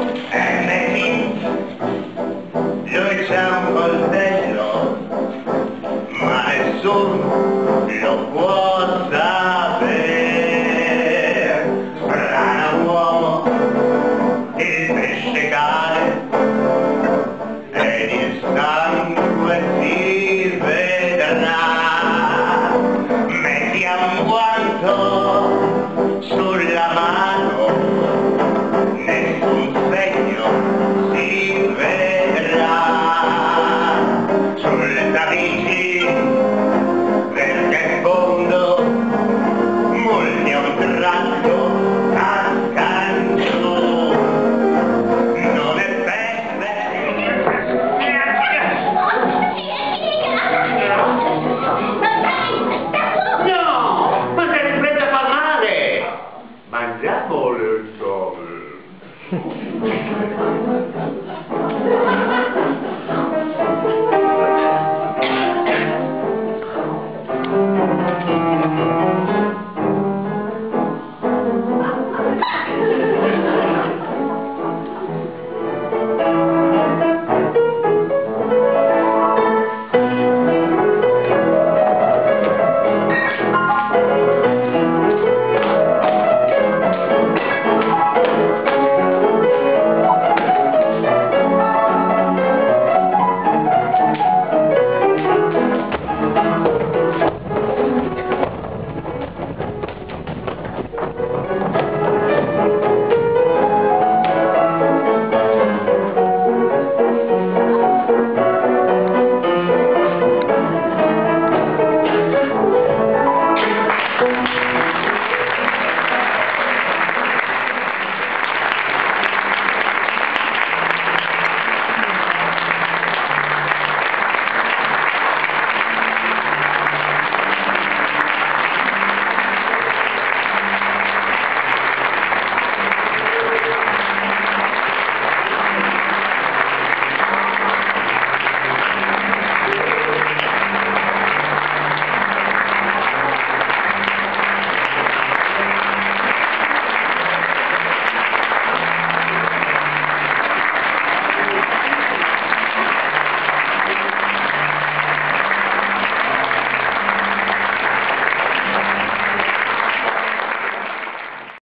and mangiamo l'ensemble.